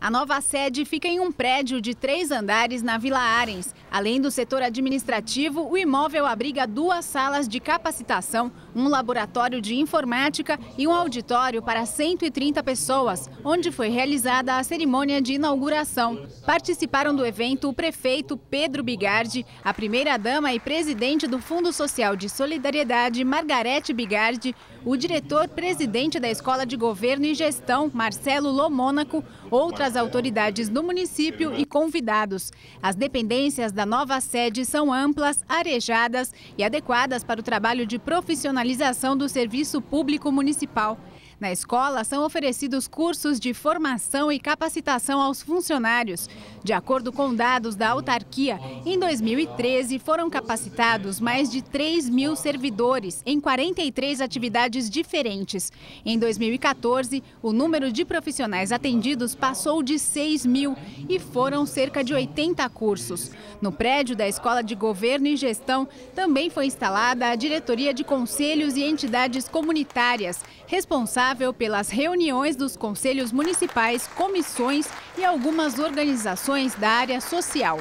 A nova sede fica em um prédio de três andares na Vila Arens. Além do setor administrativo, o imóvel abriga duas salas de capacitação, um laboratório de informática e um auditório para 130 pessoas, onde foi realizada a cerimônia de inauguração. Participaram do evento o prefeito Pedro Bigardi, a primeira-dama e presidente do Fundo Social de Solidariedade, Margarete Bigardi, o diretor-presidente da Escola de Governo e Gestão, Marcelo Lomônaco, outras autoridades do município e convidados. As dependências da nova sede são amplas, arejadas e adequadas para o trabalho de profissionalização do serviço público municipal. Na escola, são oferecidos cursos de formação e capacitação aos funcionários. De acordo com dados da autarquia, em 2013 foram capacitados mais de 3 mil servidores em 43 atividades diferentes. Em 2014, o número de profissionais atendidos passou de 6 mil e foram cerca de 80 cursos. No prédio da Escola de Governo e Gestão também foi instalada a Diretoria de Conselhos e Entidades Comunitárias, responsável responsável pelas reuniões dos conselhos municipais, comissões e algumas organizações da área social.